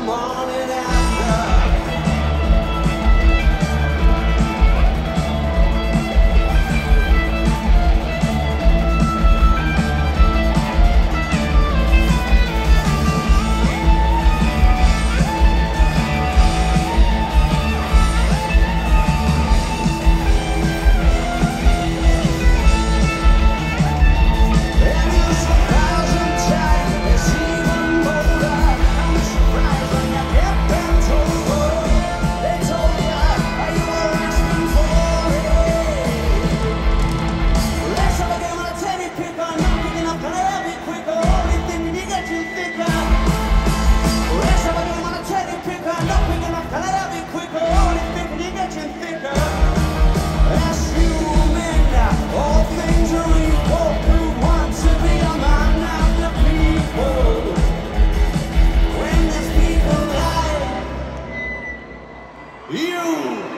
morning you.